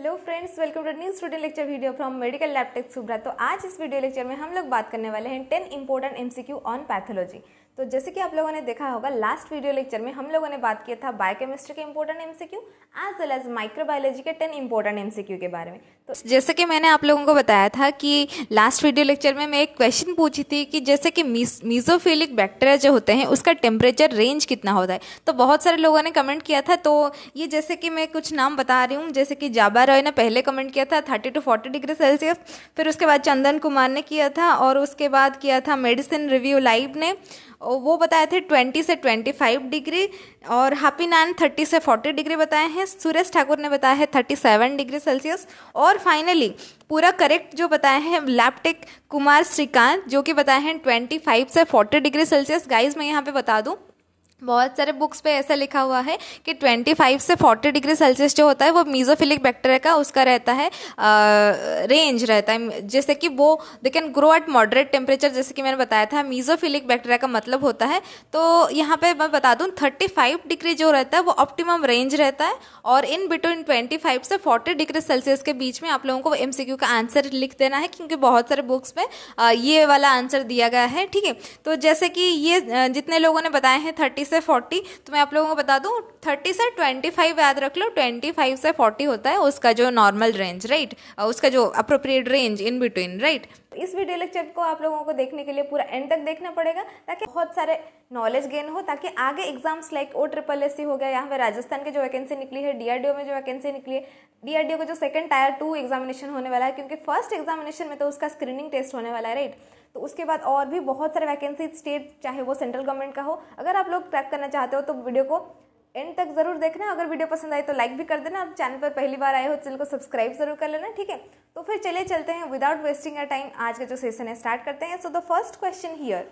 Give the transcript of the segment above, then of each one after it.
Hello friends welcome to new student lecture video from medical lab tech Subra तो आज इस video lecture में हम लोग बात करने वाले हैं ten important MCQ on pathology तो जैसे कि आप लोगों ने देखा होगा लास्ट वीडियो लेक्चर में हम लोगों ने बात किया था बायोकेमिस्ट्री के important MCQ as well as microbiology के टेन इंपॉर्टेंट एमसीक्यू के बारे में। तो जैसे कि मैंने आप लोगों को बताया था कि लास्ट वीडियो लेक्चर में मैं एक क्वेश्चन पूछी थी कि जैसे कि मीजोफिलिक बैक्टीरिया जो होते हैं, उसका टेम्परेचर रेंज कितना होता है? तो बहुत सारे लोगों ने कमेंट किया था तो ये जैसे कि मैं कुछ नाम बता रही हूँ, जैसे कि जाबा रॉय ने पहले कमेंट किया था thirty two forty degree Celsius फिर उसके बाद चंदन कुमार ने किया था और उसके बाद किया था मेडिसिन रिव्यू लाइव ने वो बताए थे ट्वेंटी से ट्वेंटी फाइव डिग्री और हापी नान थर्टी से फोर्टी डिग्री बताए हैं सुरेश ठाकुर ने बताया है थर्टी सेवन डिग्री सेल्सियस और फाइनली पूरा करेक्ट जो बताए हैं लैपटेक कुमार श्रीकांत, जो कि बताए हैं ट्वेंटी फाइव से फोर्टी डिग्री सेल्सियस। गाइज़ मैं यहाँ पे बता दूँ बहुत सारे बुक्स पे ऐसा लिखा हुआ है कि 25 से 40 डिग्री सेल्सियस जो होता है वो मीजोफिलिक बैक्टीरिया का उसका रहता है रेंज रहता है। जैसे कि वो they can grow at moderate temperature जैसे कि मैंने बताया था मीजोफिलिक बैक्टीरिया का मतलब होता है। तो यहाँ पे मैं बता दूँ 35 डिग्री जो रहता है वो ऑप्टिमम रेंज रहता है और इन बिटवीन 25 से 40 डिग्री सेल्सियस के बीच में आप लोगों को एमसीक्यू का आंसर लिख देना है, क्योंकि बहुत सारे बुक्स में ये वाला आंसर दिया गया है, ठीक है? तो जैसे कि ये जितने लोगों ने बताए हैं थर्टी से फोर्टी तो मैं आप लोगों को बता दूँ, थर्टी से ट्वेंटी फाइव याद रख लो, ट्वेंटी फाइव से फोर्टी होता है उसका जो नॉर्मल रेंज राइट उसका जो appropriate range in between right इस वीडियो लेक्चर को आप लोगों को देखने के लिए पूरा एंड तक देखना पड़ेगा, ताकि बहुत सारे नॉलेज गेन हो, ताकि आगे exams like O triple S C हो गया, यहाँ पे राजस्थान की जो वैकेंसी निकली है डीआरडीओ में जो वैकेंसी निकली है डीआरडीओ का जो सेकंड टायर टू एग्जामिनेशन होने वाला है, क्योंकि फ़र्स्ट एग्जामिनेशन में तो उसका स्क्रीनिंग टेस्ट होने वाला है राइट तो उसके बाद और भी बहुत सारे वैकेंसी स्टेट चाहे वो सेंट्रल गवर्नमेंट का हो, अगर आप लोग ट्रैक करना चाहते हो तो वीडियो को एंड तक ज़रूर देखना। अगर वीडियो पसंद आए तो लाइक भी कर देना। आप चैनल पर पहली बार आए हो, चैनल को सब्सक्राइब ज़रूर कर लेना, ठीक है? तो फिर चले चलते हैं। विदाउट वेस्टिंग अ टाइम आज का जो सेशन है स्टार्ट करते हैं। So the first question here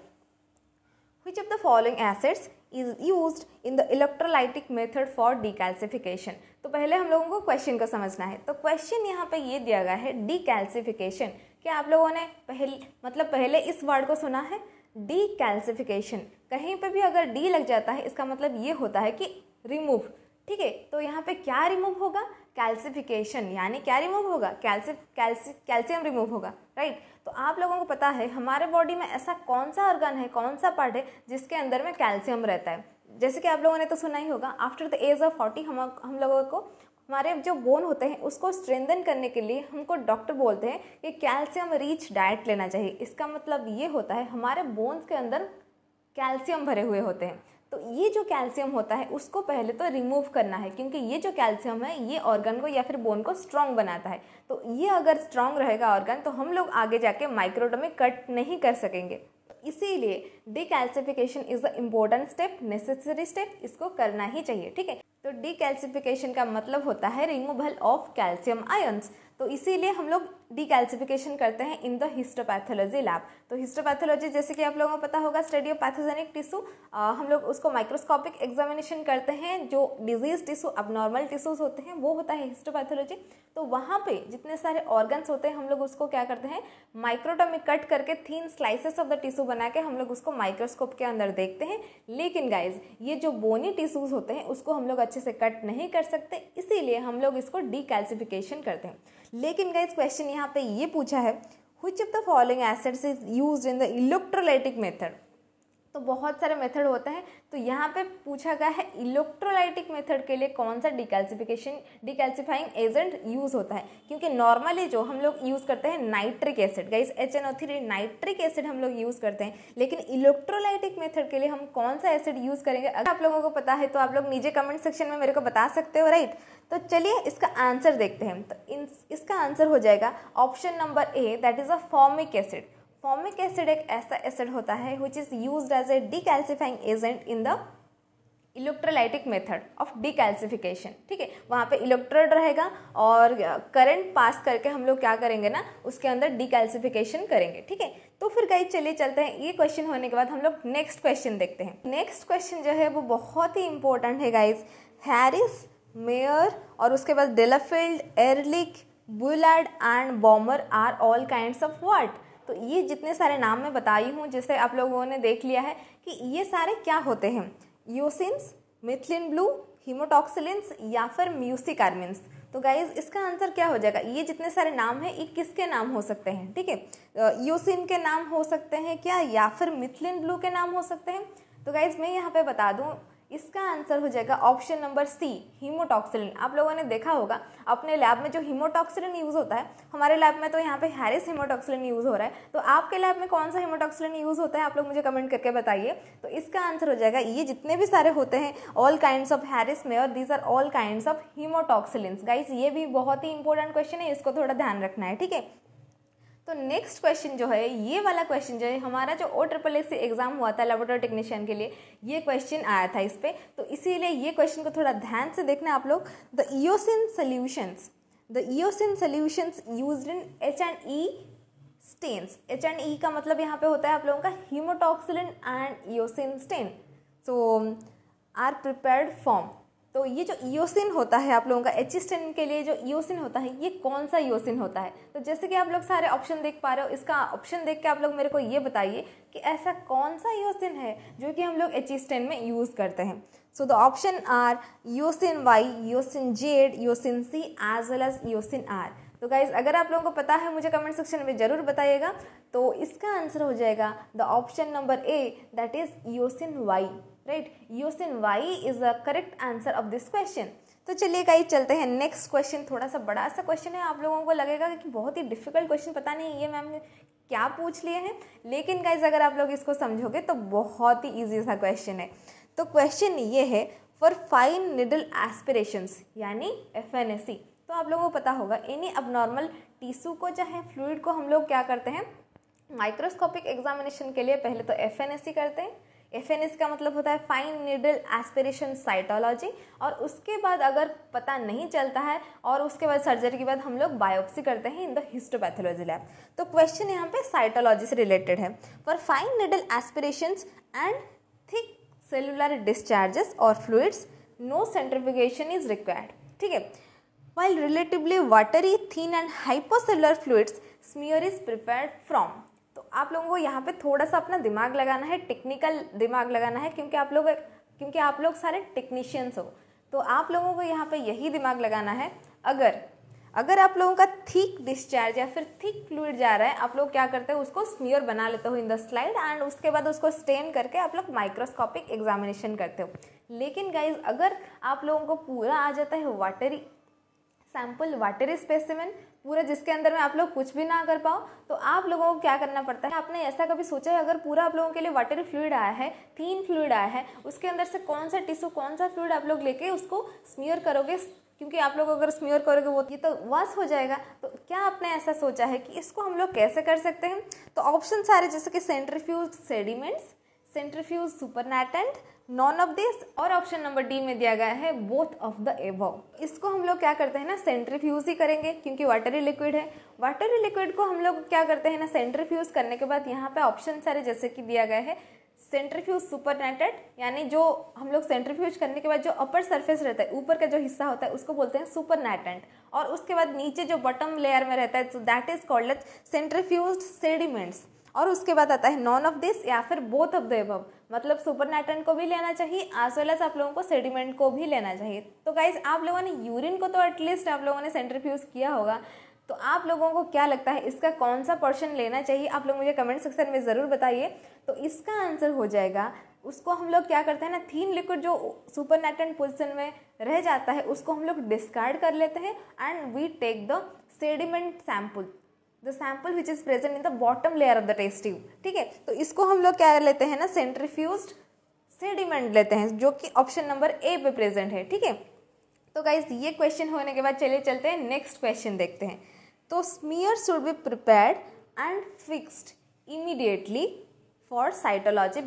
which of the following acids is use in the electrolytic method for decalcification तो पहले हम लोगों को क्वेश्चन को समझना है। तो क्वेश्चन यहाँ पे ये दिया गया है डीकैल्सिफिकेशन क्या आप लोगों ने पहले मतलब पहले इस वर्ड को सुना है? डी कैल्सिफिकेशन कहीं पे भी अगर डी लग जाता है, इसका मतलब ये होता है कि रिमूव ठीक है? तो यहाँ पे क्या रिमूव होगा? कैल्सिफिकेशन यानी क्या रिमूव होगा? कैल्सि कैल्सि कैल्शियम रिमूव होगा. राइट तो आप लोगों को पता है, हमारे बॉडी में ऐसा कौन सा ऑर्गन है, कौन सा पार्ट है, जिसके अंदर में कैल्शियम रहता है? जैसे कि आप लोगों ने तो सुना ही होगा after the age of forty हम हम लोगों को हमारे जो बोन होते हैं, उसको स्ट्रेंदन करने के लिए हमको डॉक्टर बोलते हैं कि कैल्शियम रिच डाइट लेना चाहिए। इसका मतलब ये होता है, हमारे बोन्स के अंदर कैल्शियम भरे हुए होते हैं। तो ये जो कैल्शियम होता है, उसको पहले तो रिमूव करना है, क्योंकि ये जो कैल्शियम है, ये ऑर्गन को या फिर बोन को स्ट्रांग बनाता है। तो ये अगर स्ट्रांग रहेगा ऑर्गन तो हम लोग आगे जाके माइक्रोटोमी कट नहीं कर सकेंगे। इसीलिए decalcification is the important step necessary step इसको करना ही चाहिए, ठीक है? तो डी का मतलब होता है रिमूवल ऑफ़ कैल्शियम आयन्स। तो इसीलिए हम लोग डीकैल्सिफिकेशन करते हैं इन द हिस्टोपैथोलॉजी लैब तो हिस्टोपैथोलॉजी जैसे कि आप लोगों को पता होगा स्टडी ऑफ़ पैथोजेनिक टिश्यू हम लोग उसको माइक्रोस्कोपिक एग्जामिनेशन करते हैं, जो डिज़ीज़ टिश्यू नॉर्मल टिश्यूज होते हैं, वो होता है हिस्टोपैथोलॉजी तो वहाँ पे जितने सारे ऑर्गन्स होते हैं, हम लोग उसको क्या करते हैं माइक्रोटोमिक कट करके thin slices of the tissue बना के हम लोग उसको माइक्रोस्कोप के अंदर देखते हैं. लेकिन गाइज़ ये जो बोनी टिश्यूज होते हैं, उसको हम लोग अच्छे से कट नहीं कर सकते, इसीलिए हम लोग इसको डीकैल्सिफिकेशन करते हैं. लेकिन गाइज़ क्वेश्चन यहाँ पे ये पूछा है which of the following acids is use in the electrolytic method तो बहुत सारे मेथड होते हैं। तो यहाँ पे पूछा गया है इलेक्ट्रोलाइटिक मेथड के लिए कौन सा डिकैल्सिफिकेशन डिकैल्सिफाइंग एजेंट यूज़ होता है? क्योंकि नॉर्मली जो हम लोग यूज़ करते हैं nitric acid guys H N O nitric acid हम लोग यूज़ करते हैं। लेकिन इलेक्ट्रोलाइटिक मेथड के लिए हम कौन सा एसिड यूज़ करेंगे? अगर आप लोगों को पता है तो आप लोग नीचे कमेंट सेक्शन में मेरे को बता सकते हो राइट तो चलिए इसका आंसर देखते हैं। तो इसका आंसर हो जाएगा option number A that is a formic acid formic acid एक ऐसा एसिड होता है which is use as a decalcifying agent in the electrolytic method of decalcification ठीक है? वहाँ पे इलेक्ट्रोड रहेगा और करंट पास करके हम लोग क्या करेंगे ना, उसके अंदर डिकैल्सिफिकेशन करेंगे। ठीक है? तो फिर गाइज़ चलिए चलते हैं। ये क्वेश्चन होने के बाद हम लोग नेक्स्ट क्वेश्चन देखते हैं। नेक्स्ट क्वेश्चन जो है, वो बहुत ही इंपॉर्टेंट है गाइज़ हैरिस मेयर और उसके बाद Delafield Ehrlich Bullard and Baumer are all kind of what तो ये जितने सारे नाम मैं बताई हूँ, जिसे आप लोगों ने देख लिया है कि ये सारे क्या होते हैं? यूसिन्स मिथिलिन ब्लू हीमोटॉक्सिलिन्स या फिर म्यूसिकार्मिन्स तो गाइज़ इसका आंसर क्या हो जाएगा? ये जितने सारे नाम हैं, ये किसके नाम हो सकते हैं? ठीक है? यूसिन के नाम हो सकते हैं क्या? या फिर मिथिलिन ब्लू के नाम हो सकते हैं? तो गाइज़ मैं यहाँ पे बता दूँ इसका आंसर हो जाएगा ऑप्शन नंबर सी, हीमोटॉक्सिलिन। आप लोगों ने देखा होगा, अपने लैब में जो हीमोटॉक्सिलिन यूज़ होता है, हमारे लैब में तो यहाँ पे हैरिस हीमोटॉक्सिलिन यूज़ हो रहा है। तो आपके लैब में कौन सा हीमोटॉक्सिलिन यूज़ होता है, आप लोग मुझे कमेंट करके बताइए। तो इसका आंसर हो जाएगा, ये जितने भी सारे होते हैं ऑल काइंड ऑफ़ हैरिस में, और these are all kind of haematoxylin guys ये भी बहुत ही इंपॉर्टेंट क्वेश्चन है, इसको थोड़ा ध्यान रखना है, ठीक है? तो नेक्स्ट क्वेश्चन जो है, ये वाला क्वेश्चन जो है, हमारा जो ओ ट्रिपल एस एग्ज़ाम हुआ था लेबोरेटरी टेक्नीशियन के लिए, ये क्वेश्चन आया था इस पर तो इसीलिए ये क्वेश्चन को थोड़ा ध्यान से देखना आप लोग। The eosin solutions the eosin solutions use in H and E stains H and E का मतलब यहाँ पे होता है आप लोगों का haematoxylin and eosin stain so are prepared form तो ये जो ईओसिन होता है आप लोगों का एचिस्टेन के लिए जो ईओसिन होता है, ये कौन सा ईओसिन होता है? तो जैसे कि आप लोग सारे ऑप्शन देख पा रहे हो, इसका ऑप्शन देख के आप लोग मेरे को ये बताइए कि ऐसा कौन सा ईओसिन है जो कि हम लोग एचिस्टेन में यूज़ करते हैं? So the option are eosin Y eosin Z eosin C as well as eosin R तो गाइज़ अगर आप लोगों को पता है, मुझे कमेंट सेक्शन में ज़रूर बताइएगा। तो इसका आंसर हो जाएगा the option number A that is eosin Y right eosin Y is the correct answer of this question तो चलिए गाइज़ चलते हैं नेक्स्ट क्वेश्चन थोड़ा सा बड़ा सा क्वेश्चन है, आप लोगों को लगेगा कि बहुत ही डिफ़िकल्ट क्वेश्चन पता नहीं ये मैम ने क्या पूछ लिए हैं। लेकिन गाइज़ अगर आप लोग इसको समझोगे तो बहुत ही ईजी सा क्वेश्चन है। तो क्वेश्चन ये है फॉर फाइन निडल एस्पिरेशंस यानी एफ़ एन एस सी तो आप लोगों को पता होगा एनी अब नॉर्मल टिश्यू को चाहे फ्लूड को हम लोग क्या करते हैं? माइक्रोस्कोपिक एग्जामिनेशन के लिए पहले तो एफ़ एन एस सी करते हैं। एफ़ एन एस का मतलब होता है फाइन नीडल एस्पिरेशन साइटोलॉजी और उसके बाद अगर पता नहीं चलता है और उसके बाद सर्जरी के बाद हम लोग बायोप्सी करते हैं इन द हिस्टोपैथोलॉजी लैब तो क्वेश्चन यहाँ पे साइटोलॉजी से रिलेटेड है. For fine needle aspiration and thick cellular discharges और fluids no centrifugation is required ठीक है? While relatively watery thin and hypocellular fluids smear is prepared from आप लोगों को यहाँ पे थोड़ा सा अपना दिमाग लगाना है टेक्निकल दिमाग लगाना है, क्योंकि आप लोग, क्योंकि आप लोग सारे टेक्नीशियंस हो। तो आप लोगों को यहाँ पे यही दिमाग लगाना है, अगर अगर आप लोगों का थिक डिस्चार्ज या फिर थिक फ्लूड जा रहा है, आप लोग क्या करते हो, उसको स्मियर बना लेते हो इन द स्लाइड एंड उसके बाद उसको स्टेन करके आप लोग माइक्रोस्कोपिक एग्जामिनेशन करते हो। लेकिन गाइज़ अगर आप लोगों को पूरा आ जाता है वाटरी सैंपल वाटरी स्पेसिमेन पूरा जिसके अंदर में आप लोग कुछ भी ना कर पाओ तो आप लोगों को क्या करना पड़ता है? आपने ऐसा कभी सोचा है, अगर पूरा आप लोगों के लिए वाटरी फ्लूड आया है थीन फ्लूड आया है, उसके अंदर से कौन सा टिश्यू कौन सा फ्लूड आप लोग लेके उसको स्मियर करोगे? क्योंकि आप लोग अगर स्मियर करोगे वो, ये तो वस हो जाएगा। तो क्या आपने ऐसा सोचा है कि इसको हम लोग कैसे कर सकते हैं? तो ऑप्शन सारे, जैसे कि centrifuge sediments centrifuge supernatant none of this और ऑप्शन नंबर डी में दिया गया है बोथ ऑफ़ द एबव इसको हम लोग क्या करते हैं ना सेंट्रीफ्यूज ही करेंगे, क्योंकि वाटरी लिक्विड है। वाटरी लिक्विड को हम लोग क्या करते हैं ना सेंट्रीफ्यूज करने के बाद यहाँ पे ऑप्शन सारे जैसे कि दिया गया है सेंट्रीफ्यूज सुपरनेटेड यानी जो हम लोग सेंट्रीफ्यूज करने के बाद जो अपर सरफेस रहता है, ऊपर का जो हिस्सा होता है, उसको बोलते हैं सुपर सुपरनेटेंट और उसके बाद नीचे जो बॉटम लेयर में रहता है तो that is called centrifuge sediments और उसके बाद आता है नॉन ऑफ़ दिस या फिर बोथ ऑफ़ द एबव मतलब सुपर को भी लेना चाहिए एज वेल एज आप लोगों को सेडिमेंट को भी लेना चाहिए। तो गाइज़ आप लोगों ने यूरिन को तो एटलीस्ट आप लोगों ने सेंट्रीफ्यूज किया होगा। तो आप लोगों को क्या लगता है, इसका कौन सा पोर्शन लेना चाहिए, आप लोग मुझे कमेंट सेक्शन में ज़रूर बताइए। तो इसका आंसर हो जाएगा, उसको हम लोग क्या करते हैं ना थीन लिक्विड जो सुपर नाइट्रेंट पोजिशन में रह जाता है, उसको हम लोग डिस्कार्ड कर लेते हैं and we take the sediment sample the sample which is present in the bottom layer of the test tube ठीक है? तो इसको हम लोग क्या लेते हैं ना? सेंट्रीफ्यूज सेडिमेंट लेते हैं, जो कि ऑप्शन नंबर ए पे प्रेजेंट है, ठीक है? तो गाइज़ ये क्वेश्चन होने के बाद चलिए चलते हैं नेक्स्ट क्वेश्चन देखते हैं। तो smear should be prepared and fixed immediately for cytology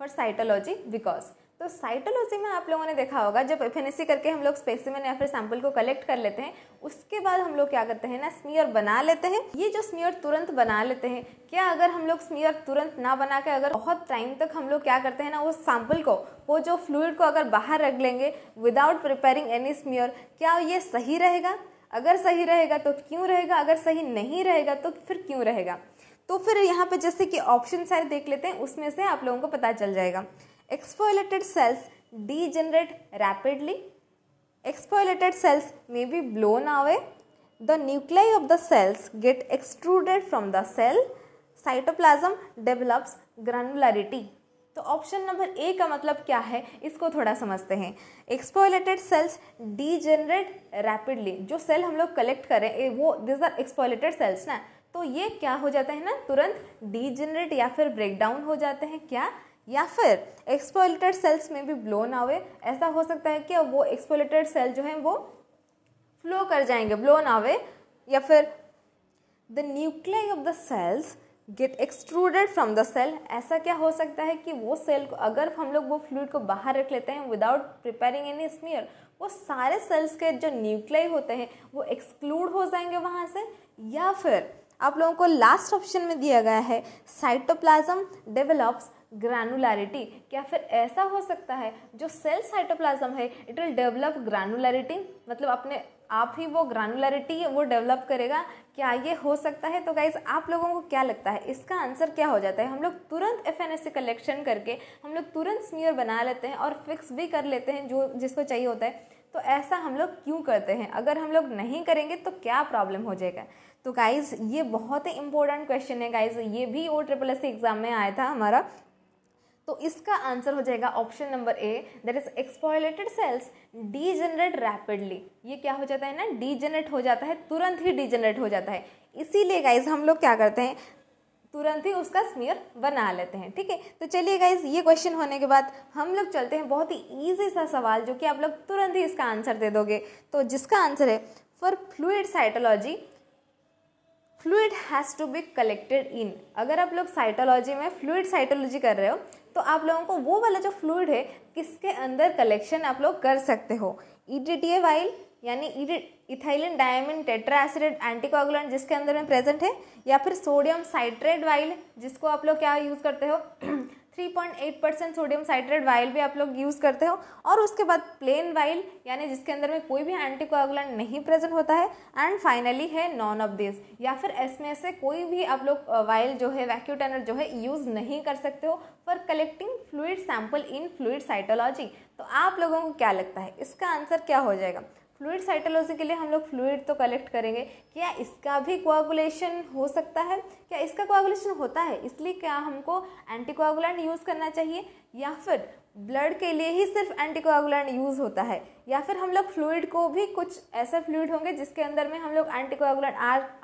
for cytology because तो साइटोलॉजी में आप लोगों ने देखा होगा, जब एफ़ करके हम लोग स्पेसिमेन या फिर सैंपल को कलेक्ट कर लेते हैं, उसके बाद हम लोग क्या करते हैं ना स्मियर बना लेते हैं। ये जो स्मियर तुरंत बना लेते हैं, क्या अगर हम लोग स्मियर तुरंत ना बना के अगर बहुत टाइम तक हम लोग क्या करते हैं ना वो सैंपल को, वो जो फ्लूड को अगर बाहर रख लेंगे विदाउट प्रिपेयरिंग एनी स्मियर क्या ये सही रहेगा? अगर सही रहेगा तो क्यों रहेगा? अगर सही नहीं रहेगा तो फिर क्यों रहेगा? तो फिर यहाँ पे जैसे कि ऑप्शन सारे देख लेते हैं, उसमें से आप लोगों को पता चल जाएगा। Exfoliated cells degenerate rapidly exfoliated cells may be blown away the nuclei of the cells get extruded from the cell cytoplasm develops granularity तो ऑप्शन नंबर ए का मतलब क्या है इसको थोड़ा समझते हैं एक्सपोलेटेड सेल्स डीजेनरेट रैपिडली जो सेल हम लोग कलेक्ट करें वो दिस आर एक्सपोलेटेड सेल्स ना तो ये क्या हो जाता है ना तुरंत डीजेनरेट या फिर ब्रेक डाउन हो जाते हैं क्या या फिर एक्सपोलेटेड सेल्स में भी ब्लोन आवे, ऐसा हो सकता है कि वो एक्सपोलेटेड सेल जो है वो फ्लो कर जाएँगे ब्लोन आवे, या फिर the nuclei of the cells get extruded from the cell ऐसा क्या हो सकता है कि वो सेल को, अगर हम लोग वो फ्लूड को बाहर रख लेते हैं विदाउट प्रिपेयरिंग एनी स्मीयर वो सारे सेल्स के जो न्यूक्लियाई होते हैं, वो एक्सक्लूड हो जाएँगे वहाँ से। या फिर आप लोगों को लास्ट ऑप्शन में दिया गया है साइटोप्लाज्म डेवलप्स ग्रैनुलरिटी क्या फिर ऐसा हो सकता है जो सेल साइटोप्लाज्म है इट विल डेवलप ग्रैनुलरिटी मतलब अपने आप ही वो ग्रानुलरिटी वो डेवलप करेगा। क्या ये हो सकता है? तो गाइज़ आप लोगों को क्या लगता है? इसका आंसर क्या हो जाता है? हम लोग तुरंत F N S C collection करके, हम लोग तुरंत स्मीयर बना लेते हैं और फिक्स भी कर लेते हैं जो, जिसको चाहिए होता है। तो ऐसा हम लोग क्यों करते हैं? अगर हम लोग नहीं करेंगे तो क्या प्रॉब्लम हो जाएगा? तो गाइज़ ये बहुत ही इंपॉर्टेंट क्वेश्चन है गाइज़ ये भी ओ ट्रिपल एस एग्ज़ाम में आया था हमारा। तो इसका आंसर हो जाएगा option number A that is exfoliated cells degenerate rapidly ये क्या हो जाता है ना? डीजनरेट हो जाता है, तुरंत ही डीजनरेट हो जाता है। इसीलिए गाइज़ हम लोग क्या करते हैं? तुरंत ही उसका स्मीयर बना लेते हैं, ठीक है? तो चलिए गाइज़ ये क्वेश्चन होने के बाद हम लोग चलते हैं बहुत ही ईजी सा सवाल, जो कि आप लोग तुरंत ही इसका आंसर दे दोगे। तो जिसका आंसर है for fluid cytology fluid has to be collected in अगर आप लोग साइटोलॉजी में फ्लूड साइटोलॉजी कर रहे हो तो आप लोगों को वो वाला जो फ्लूड है, किसके अंदर कलेक्शन आप लोग कर सकते हो? E D T A vial यानी ethylene diamine tetra acetate anticoagulant जिसके अंदर में प्रेजेंट है, या फिर सोडियम साइट्रेट वाइल जिसको आप लोग क्या यूज़ करते हो? 3.8 परसेंट सोडियम साइट्रेट वाइल भी आप लोग यूज़ करते हो और उसके बाद प्लेन वाइल यानी जिसके अंदर में कोई भी एंटीकोगुलेंट नहीं प्रेजेंट होता है एंड फाइनली है नॉन ऑफ़ दिस या फिर इसमें से कोई भी आप लोग वाइल जो है वैक्यूटेनर जो है यूज़ नहीं कर सकते हो for collecting fluid sample in fluid cytology तो आप लोगों को क्या लगता है? इसका आंसर क्या हो जाएगा? फ्लूड साइटोलॉजी के लिए हम लोग फ्लूड तो कलेक्ट करेंगे। क्या इसका भी कोआगुलेशन हो सकता है? क्या इसका कोआगुलेशन होता है? इसलिए क्या हमको एंटीकोआगुलेंट यूज़ करना चाहिए? या फिर ब्लड के लिए ही सिर्फ़ एंटीकोआगुलेंट यूज़ होता है? या फिर हम लोग फ्लूड को भी कुछ ऐसे फ्लूड होंगे जिसके अंदर में हम लोग एंटीकोआगुलेंट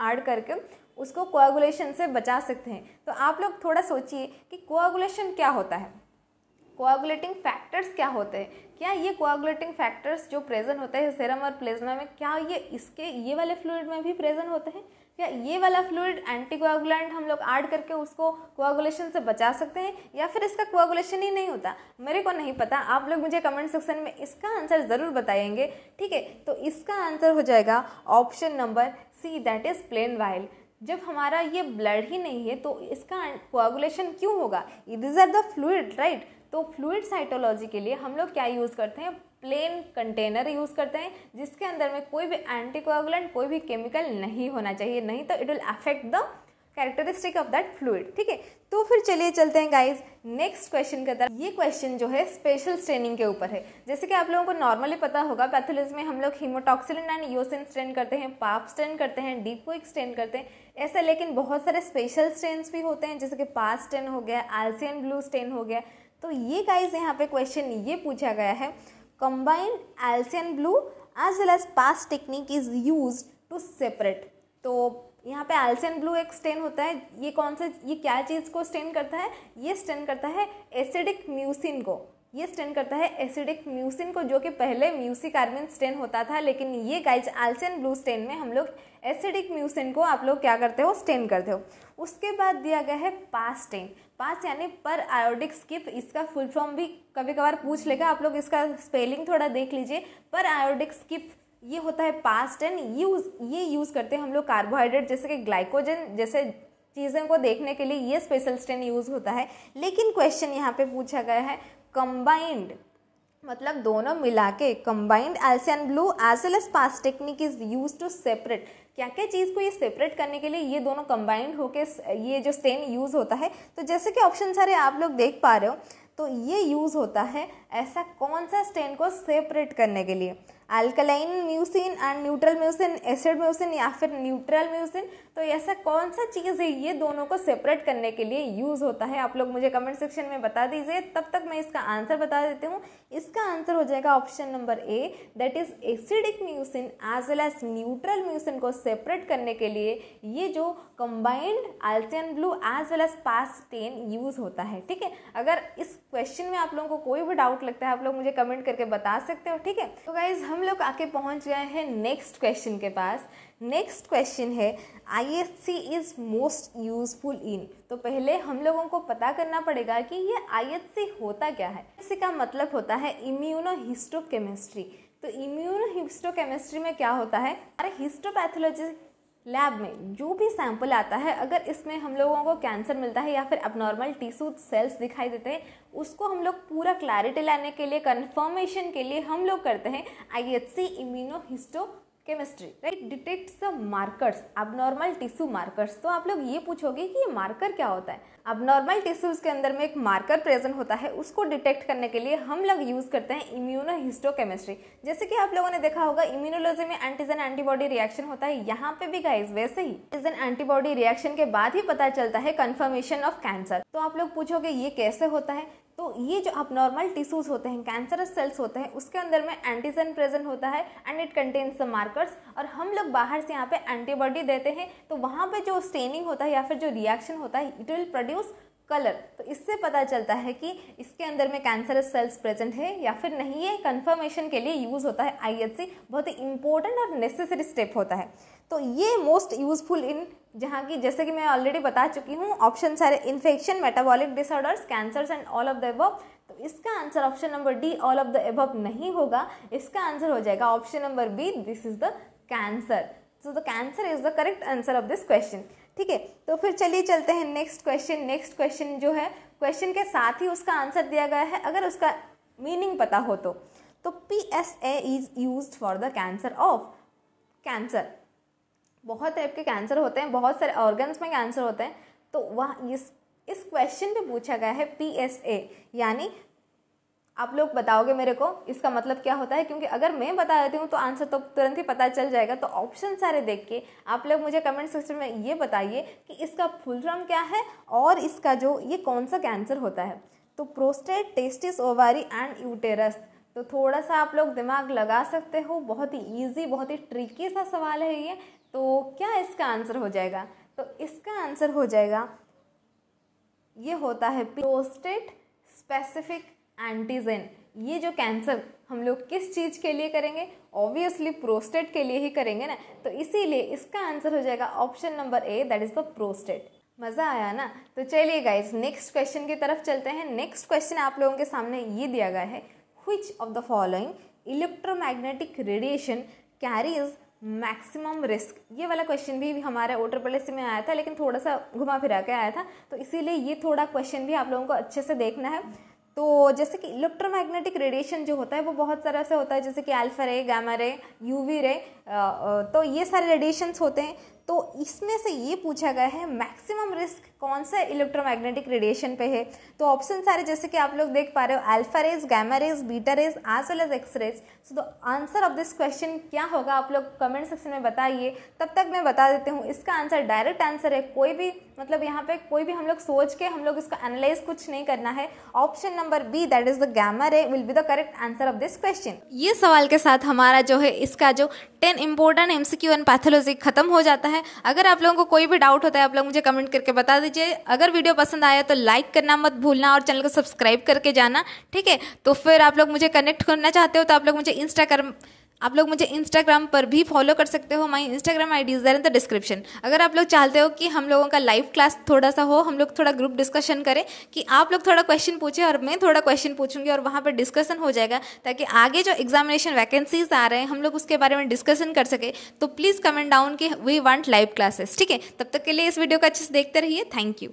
ऐड करके उसको कोआगुलेशन से बचा सकते हैं। तो आप लोग थोड़ा सोचिए कि कोआगुलेशन क्या होता है। कोआगुलेटिंग फैक्टर्स क्या होते हैं? क्या ये कोआगुलेटिंग फैक्टर्स जो प्रेजेंट होते हैं सेरम और प्लेज्मा में, क्या ये इसके, ये वाले फ्लूड में भी प्रेजेंट होते हैं? क्या ये वाला फ्लूइड एंटीकोआगुलेंट हम लोग ऐड करके उसको कोआगुलेशन से बचा सकते हैं? या फिर इसका कोआगुलेशन ही नहीं होता? मेरे को नहीं पता। आप लोग मुझे कमेंट सेक्शन में इसका आंसर ज़रूर बताएँगे, ठीक है? तो इसका आंसर हो जाएगा option number C that is plain vial जब हमारा ये ब्लड ही नहीं है तो इसका कोआगुलेशन क्यों होगा? Is are the fluid right तो फ्लूड साइटोलॉजी के लिए हम लोग क्या यूज़ करते हैं? प्लेन कंटेनर यूज़ करते हैं, जिसके अंदर में कोई भी एंटीकोगुलेंट कोई भी केमिकल नहीं होना चाहिए। नहीं तो it will affect the characteristic of that fluid ठीक है? तो फिर चलिए चलते हैं गाइज़ नेक्स्ट क्वेश्चन की तरफ़ ये क्वेश्चन जो है स्पेशल स्ट्रेनिंग के ऊपर है। जैसे कि आप लोगों को नॉर्मली पता होगा पैथोलॉजी में हम लोग हीमोटॉक्सिलिन एंड योसिन स्ट्रेन करते हैं पाप स्ट्रेन करते हैं डीपोइक स्ट्रेन करते हैं। ऐसा लेकिन बहुत सारे स्पेशल स्ट्रेन भी होते हैं, जैसे कि पास स्ट्रेन हो गया एल्सियन ब्लू स्ट्रेन हो गया। तो ये गाइज़ यहाँ पे क्वेश्चन ये पूछा गया है combined alcian blue as well as PAS technique is use to separate तो यहाँ पे एल्सियन ब्लू एक स्टेन होता है, ये कौन सा, ये क्या चीज़ को स्टेन करता है? ये स्टेन करता है एसिडिक म्यूसिन को। ये स्टेन करता है एसिडिक म्यूसिन को, जो कि पहले म्यूसिकार्बिन स्टेन होता था, लेकिन ये गाइज़ एल्सियन ब्लू स्टेन में हम लोग एसिडिक म्यूसिन को आप लोग क्या करते हो? स्टेन करते हो। उसके बाद दिया गया है पास स्टेन पास यानी पर आयोडिक स्किप इसका फुल फॉर्म भी कभी कभार पूछ लेगा। आप लोग इसका स्पेलिंग थोड़ा देख लीजिए। पर आयोडिक स्किप ये होता है पास एंड यूज़ ये यूज़ करते हैं हम लोग कार्बोहाइड्रेट जैसे कि ग्लाइकोजन जैसे चीज़ों को देखने के लिए ये स्पेशल स्टेन यूज़ होता है। लेकिन क्वेश्चन यहाँ पे पूछा गया है कंबाइंड मतलब दोनों मिला के combined alcian blue as well as PAS technique is use to separate क्या क्या चीज़ को ये सेपरेट करने के लिए ये दोनों कंबाइंड होके ये जो स्टेन यूज़ होता है तो जैसे कि ऑप्शन सारे आप लोग देख पा रहे हो तो ये यूज़ होता है ऐसा कौन सा स्टेन को सेपरेट करने के लिए? Alkaline mucin and neutral mucin acid mucin या फिर न्यूट्रल म्यूसिन तो ऐसा कौन सा चीज़ है, ये दोनों को सेपरेट करने के लिए यूज़ होता है? आप लोग मुझे कमेंट सेक्शन में बता दीजिए। तब तक मैं इसका आंसर बता देती हूँ। इसका आंसर हो जाएगा option number A that is acidic mucin as well as neutral mucin को सेपरेट करने के लिए ये जो combined alcian blue as well as PAS stain use होता है, ठीक है? अगर इस क्वेश्चन में आप लोगों को कोई भी डाउट लगता है, आप लोग मुझे कमेंट करके बता सकते हो, ठीक है? तो गाइज़ हम लोग आके पहुँच गए हैं नेक्स्ट क्वेश्चन के पास। नेक्स्ट क्वेश्चन है I S C is most useful in तो पहले हम लोगों को पता करना पड़ेगा कि ये आई सी होता क्या है। इसी का मतलब होता है इम्यूनो हिस्टोकेमिस्ट्री तो इम्यूनो हिस्टोकेमिस्ट्री में क्या होता है? अरे हिस्टोपैथोलॉजी लैब में जो भी सैंपल आता है, अगर इसमें हम लोगों को कैंसर मिलता है या फिर अबनॉर्मल टिश्यू सेल्स दिखाई देते हैं, उसको हम लोग पूरा क्लैरिटी लाने के लिए कन्फर्मेशन के लिए हम लोग करते हैं I H C immunohistochemistry right detect the markers abnormal tissue markers तो आप लोग ये पूछोगे कि ये मार्कर क्या होता है? अबनॉर्मल टिश्यूज के अंदर में एक मार्कर प्रेजेंट होता है, उसको डिटेक्ट करने के लिए हम लोग यूज़ करते हैं इम्यूनो हिस्टोकेमिस्ट्री जैसे कि आप लोगों ने देखा होगा इम्यूनोलॉजी में एंटीजन एंटीबॉडी रिएक्शन होता है, यहाँ पे भी गाइज़ वैसे ही एंटीजन एंटीबॉडी रिएक्शन के बाद ही पता चलता है कन्फर्मेशन ऑफ़ कैंसर तो आप लोग पूछोगे ये कैसे होता है? तो ये जो अब नॉर्मल टिश्यूज होते हैं कैंसरस सेल्स होते हैं, उसके अंदर में एंटीजन प्रेजेंट होता है and it contains the markers और हम लोग बाहर से यहाँ पे एंटीबॉडी देते हैं तो वहाँ पे जो स्टेनिंग होता है या फिर जो रिएक्शन होता है इट विल प्रोड्यूस कलर तो इससे पता चलता है कि इसके अंदर में कैंसरस सेल्स प्रेजेंट है या फिर नहीं है. कंफर्मेशन के लिए यूज़ होता है आईएचसी बहुत ही इंपॉर्टेंट और नेसेसरी स्टेप होता है. तो ये मोस्ट यूजफुल इन जहाँ की जैसे कि मैं ऑलरेडी बता चुकी हूँ ऑप्शन सारे infection metabolic disorders cancers and all of the above तो इसका answer option number D all of the above नहीं होगा। इसका आंसर हो जाएगा option number B this is the cancer so the cancer is the correct answer of this question ठीक है? तो फिर चलिए चलते हैं नेक्स्ट क्वेश्चन नेक्स्ट क्वेश्चन जो है क्वेश्चन के साथ ही उसका आंसर दिया गया है, अगर उसका मीनिंग पता हो तो। तो P S A is use for the cancer of cancer बहुत टाइप के कैंसर होते हैं, बहुत सारे ऑर्गन्स में कैंसर होते हैं। तो वह इस इस क्वेश्चन पे पूछा गया है पी एस ए यानी आप लोग बताओगे मेरे को, इसका मतलब क्या होता है? क्योंकि अगर मैं बता देती हूँ तो आंसर तो तुरंत ही पता चल जाएगा। तो ऑप्शन सारे देख के आप लोग मुझे कमेंट सेक्शन में ये बताइए कि इसका फुल फॉर्म क्या है और इसका जो, ये कौन सा कैंसर होता है? तो prostate testis ovary and uterus तो थोड़ा सा आप लोग दिमाग लगा सकते हो। बहुत ही ईजी बहुत ही ट्रिकी सा सवाल है ये। तो क्या इसका आंसर हो जाएगा? तो इसका आंसर हो जाएगा, ये होता है प्रोस्टेट स्पेसिफिक एंटीजन ये जो कैंसर हम लोग किस चीज़ के लिए करेंगे? ऑब्वियसली प्रोस्टेट के लिए ही करेंगे ना। तो इसीलिए इसका आंसर हो जाएगा option number A that is the prostate मज़ा आया ना? तो चलिए गाइज़ नेक्स्ट क्वेश्चन की तरफ़ चलते हैं। नेक्स्ट क्वेश्चन आप लोगों के सामने ये दिया गया है। Which of the following electromagnetic radiation carries maximum risk ये वाला क्वेश्चन भी हमारे ओटर पॉलिसी में आया था, लेकिन थोड़ा सा घुमा फिरा के आया था। तो इसीलिए ये थोड़ा क्वेश्चन भी आप लोगों को अच्छे से देखना है। तो जैसे कि इलेक्ट्रोमैग्नेटिक रेडिएशन जो होता है, वो बहुत तरह से होता है, जैसे कि अल्फ़ा रे गामा रे यूवी रे तो ये सारे रेडिएशंस होते हैं। तो इसमें से ये पूछा गया है मैक्सिमम रिस्क कौन सा इलेक्ट्रोमैग्नेटिक रेडिएशन पे है? तो ऑप्शन सारे जैसे कि आप लोग देख पा रहे हो alpha rays gamma rays beta rays as well as X rays so the answer of this question क्या होगा? आप लोग कमेंट सेक्शन में बताइए। तब तक मैं बता देती हूँ, इसका आंसर डायरेक्ट आंसर है। कोई भी मतलब यहाँ पे कोई भी हम लोग सोच के, हम लोग इसका एनालाइज कुछ नहीं करना है। Option number B that is the gamma ray will be the correct answer of this question ये सवाल के साथ हमारा जो है, इसका जो ten important MCQ and pathology खत्म हो जाता है। अगर आप लोगों को कोई भी डाउट होता है, आप लोग मुझे कमेंट करके बता दीजिए। अगर वीडियो पसंद आया तो लाइक करना मत भूलना और चैनल को सब्सक्राइब करके जाना, ठीक है? तो फिर आप लोग मुझे कनेक्ट करना चाहते हो तो आप लोग मुझे इंस्टाग्राम आप लोग मुझे इंस्टाग्राम पर भी फॉलो कर सकते हो my Instagram I D is the description अगर आप लोग चाहते हो कि हम लोगों का लाइव क्लास थोड़ा सा हो, हम लोग थोड़ा ग्रुप डिस्कशन करें, कि आप लोग थोड़ा क्वेश्चन पूछे और मैं थोड़ा क्वेश्चन पूछूँगी और वहाँ पर डिस्कशन हो जाएगा, ताकि आगे जो एग्जामिनेशन वैकेंसीज आ रहे हैं, हम लोग उसके बारे में डिस्कशन कर सके तो प्लीज़ कमेंट डाउन कि वी वांट लाइव क्लासेस ठीक है? तब तक के लिए इस वीडियो को अच्छे से देखते रहिए. Thank you